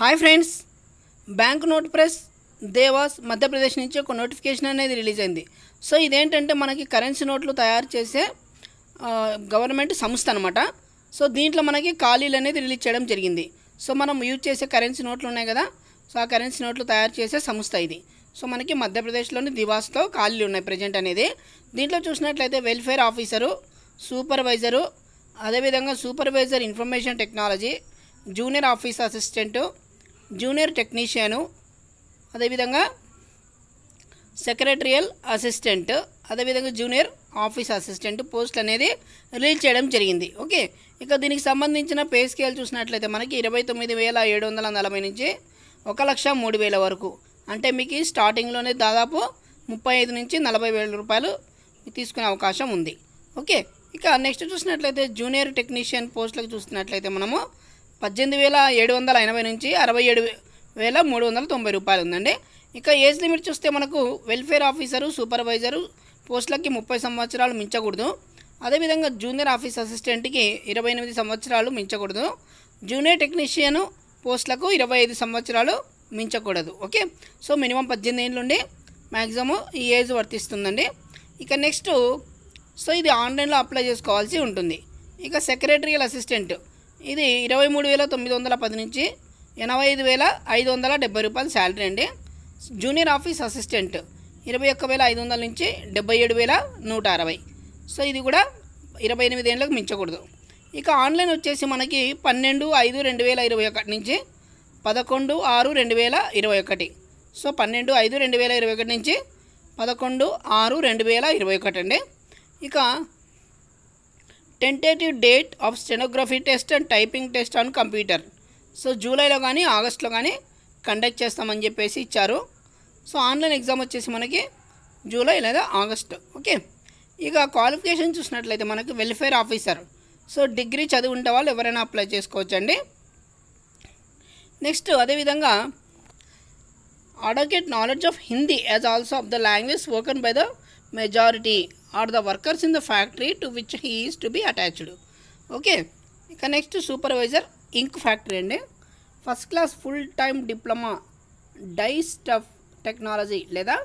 Hi friends. Bank note press Dewas Madhya Pradesh నుంచి ఒక notification అనేది రిలీజ్ అయింది. సో ఇదేంటంటే మనకి కరెన్సీ నోట్లు తయారు చేసే గవర్నమెంట్ సంస్థ అనమాట సో దీంట్లో మనకి ఖాళీలు అనేది రిలీజ్ చేయడం జరిగింది. సో మనం యూజ్ చేసే కరెన్సీ నోట్లు ఉన్నాయి కదా. సో ఆ కరెన్సీ నోట్లు తయారు చేసే సంస్థ ఇది. సో మనకి మధ్యప్రదేశ్లోని దివాస్తో ఖాళీలు ఉన్నాయి ప్రజెంట్ అనేది. దీంట్లో చూసినట్లయితే వెల్ఫేర్ ఆఫీసరు సూపర్వైజరు అదేవిధంగా supervisor information technology junior office assistant junior technician అదేవిధంగా సెక్రటరియల్ అసిస్టెంట్ అదేవిధంగా జూనియర్ ఆఫీస్ అసిస్టెంట్ పోస్ట్ అనేది రిలీజ్ చేయడం జరిగింది. ఓకే? ఇక దీనికి సంబంధించిన పే స్కేల్ చూసినట్లయితే మనకి ఇరవై తొమ్మిది వేల ఏడు వందల నలభై నుంచి ఒక లక్ష మూడు వేల వరకు. అంటే మీకు స్టార్టింగ్లోనే దాదాపు ముప్పై ఐదు నుంచి నలభై వేల రూపాయలు తీసుకునే అవకాశం ఉంది. ఓకే? ఇక నెక్స్ట్ చూసినట్లయితే జూనియర్ టెక్నీషియన్ పోస్టులకు చూసినట్లయితే మనము పద్దెనిమిది వేల ఏడు వందల ఎనభై నుంచి అరవై ఏడు వేల మూడు వందల తొంభై రూపాయలు ఉందండి. ఇక ఏజ్ లిమిట్ చూస్తే మనకు వెల్ఫేర్ ఆఫీసరు సూపర్వైజరు పోస్టులకి ముప్పై సంవత్సరాలు మించకూడదు. అదేవిధంగా జూనియర్ ఆఫీస్ అసిస్టెంట్కి ఇరవై ఎనిమిది సంవత్సరాలు మించకూడదు. జూనియర్ టెక్నీషియన్ పోస్టులకు ఇరవై ఐదు సంవత్సరాలు మించకూడదు. ఓకే? సో మినిమం పద్దెనిమిది ఏళ్ళ నుండి మ్యాక్సిమం ఈ ఏజ్ వర్తిస్తుందండి. ఇక నెక్స్ట్ సో ఇది ఆన్లైన్లో అప్లై చేసుకోవాల్సి ఉంటుంది. ఇక సెక్రటరియల్ అసిస్టెంట్. ఇది ఇరవై మూడు వేల తొమ్మిది వందల పది నుంచి ఎనభై ఐదు వేల ఐదు వందల డెబ్బై రూపాయలు శాలరీ అండి. జూనియర్ ఆఫీస్ అసిస్టెంట్ ఇరవై ఒక్క వేల ఐదు వందల నుంచి డెబ్బై ఏడు వేల నూట అరవై. సో ఇది కూడా ఇరవై ఎనిమిది ఏళ్ళకు మించకూడదు. ఇక ఆన్లైన్ వచ్చేసి మనకి పన్నెండు ఐదు రెండు వేల ఇరవై ఒకటి నుంచి పదకొండు ఆరు రెండు వేల ఇరవై ఒకటి. సో పన్నెండు ఐదు రెండు వేల ఇరవై ఒకటి నుంచి పదకొండు ఆరు రెండు వేల ఇరవై ఒకటి అండి. ఇక tentative date of stenography test and typing test on computer so జూలైలో కానీ ఆగస్ట్లో కానీ కండక్ట్ చేస్తామని చెప్పేసి ఇచ్చారు. సో ఆన్లైన్ ఎగ్జామ్ వచ్చేసి మనకి జూలై లేదా ఆగస్ట్ ఓకే ఇక క్వాలిఫికేషన్ చూసినట్లయితే మనకి వెల్ఫేర్ ఆఫీసర్ సో డిగ్రీ చదివి ఉంటే వాళ్ళు ఎవరైనా అప్లై చేసుకోవచ్చండి. నెక్స్ట్ అదేవిధంగా adequate knowledge of Hindi as also of the language spoken by the majority or the workers in the factory to which he is to be attached okay ఇక next supervisor ink factory అండి. First class full time diploma dye stuff technology లేదా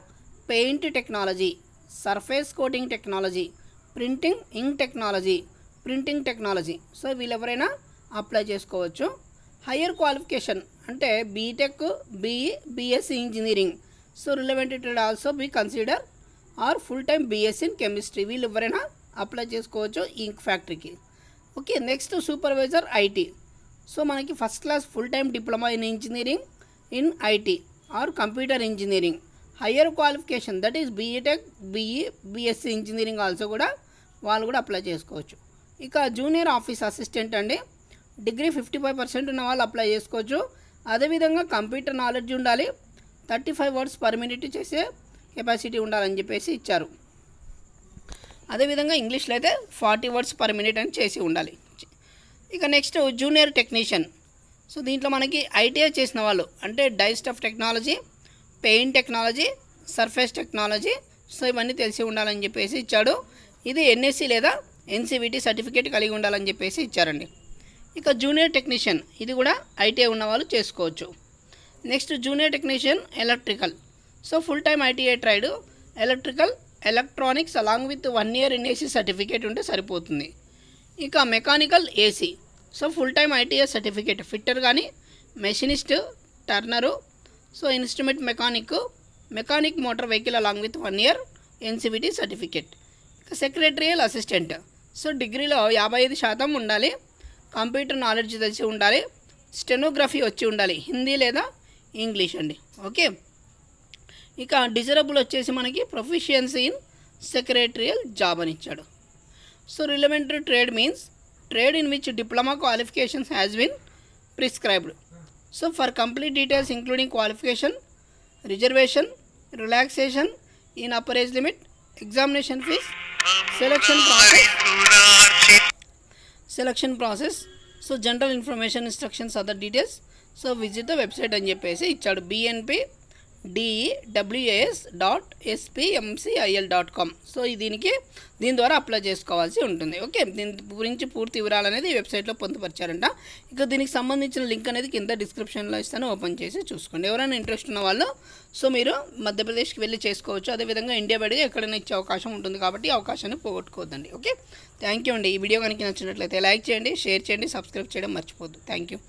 paint technology surface coating technology printing ink technology printing technology so వీళ్ళు ఎవరైనా apply చేసుకోవచ్చు. Higher qualification అంటే B Tech BE BSc engineering so relevant it also be consider or full time BSc in chemistry వీళ్ళు ఎవరైనా apply చేసుకోవచ్చు ink ఫ్యాక్టరీకి okay next supervisor IT so మనకి first class full time diploma in engineering in IT or computer engineering higher qualification that is BE Tech BE BSc engineering also కూడా వాళ్ళు కూడా apply చేసుకోవచ్చు. ఇక జూనియర్ ఆఫీస్ అసిస్టెంట్ అండి. Degree fifty five percent ఉన్న వాళ్ళు apply చేసుకోవచ్చు. అదేవిధంగా కంప్యూటర్ నాలెడ్జ్ ఉండాలి. Thirty five words per minute చేసే కెపాసిటీ ఉండాలని చెప్పేసి ఇచ్చారు. అదేవిధంగా ఇంగ్లీష్లో అయితే ఫార్టీ వర్డ్స్ పర్ మినిట్ అని చేసి ఉండాలి. ఇక నెక్స్ట్ జూనియర్ టెక్నీషియన్. సో దీంట్లో మనకి ఐటీఐ చేసిన వాళ్ళు అంటే dyes of technology paint technology surface technology so ఇవన్నీ తెలిసి ఉండాలని చెప్పేసి ఇచ్చాడు. ఇది ఎన్ఎస్సి లేదా ఎన్సీవిటీ సర్టిఫికేట్ కలిగి ఉండాలని చెప్పేసి ఇచ్చారండి. ఇక జూనియర్ టెక్నీషియన్ ఇది కూడా ఐటీఐ ఉన్న వాళ్ళు చేసుకోవచ్చు. Next junior technician electrical. So full time ITI trade electrical electronics along with one year NAC certificate ఉంటే సరిపోతుంది. ఇక mechanical AC so full time ITI certificate fitter కానీ machinist turner so instrument mechanic mechanic motor vehicle along with one year NCVT certificate ఇక secretarial assistant so డిగ్రీలో యాభై ఐదు శాతం ఉండాలి. కంప్యూటర్ నాలెడ్జ్ తెలిసి ఉండాలి. స్టెనోగ్రఫీ వచ్చి ఉండాలి. హిందీ లేదా ఇంగ్లీష్ అండి. ఓకే ఇక డిజరబుల్ వచ్చేసి మనకి ప్రొఫిషియన్సీ ఇన్ సెక్రటరియల్ జాబ్ అని ఇచ్చాడు. So relevant trade means trade in which diploma qualifications has been prescribed so for complete details including qualification reservation relaxation in upper age limit examination fee selection process selection process so general information instructions other details so visit the website అని చెప్పేసి ఇచ్చాడు. BNP D E W A S dot SPMCIL dot com so దీనికి దీని ద్వారా apply చేసుకోవాల్సి ఉంటుంది. Okay దీని గురించి పూర్తి వివరాలు అనేది ఈ వెబ్సైట్లో పొందుపరిచారంట. ఇక దీనికి సంబంధించిన లింక్ అనేది కింద డిస్క్రిప్షన్లో ఇస్తాను. ఓపెన్ చేసి చూసుకోండి. ఎవరైనా ఇంట్రెస్ట్ ఉన్న వాళ్ళు సో మీరు మధ్యప్రదేశ్కి వెళ్ళి చేసుకోవచ్చు. అదేవిధంగా ఇండియా బడిగా ఎక్కడైనా ఇచ్చే అవకాశం ఉంటుంది కాబట్టి అవకాశాన్ని పోగొట్టుకోవద్దండి. ఓకే థ్యాంక్ యూ అండి. ఈ వీడియో కనుక నచ్చినట్లయితే లైక్ చేయండి షేర్ చేయండి సబ్స్క్రైబ్ చేయడం మర్చిపోద్దు థ్యాంక్ యూ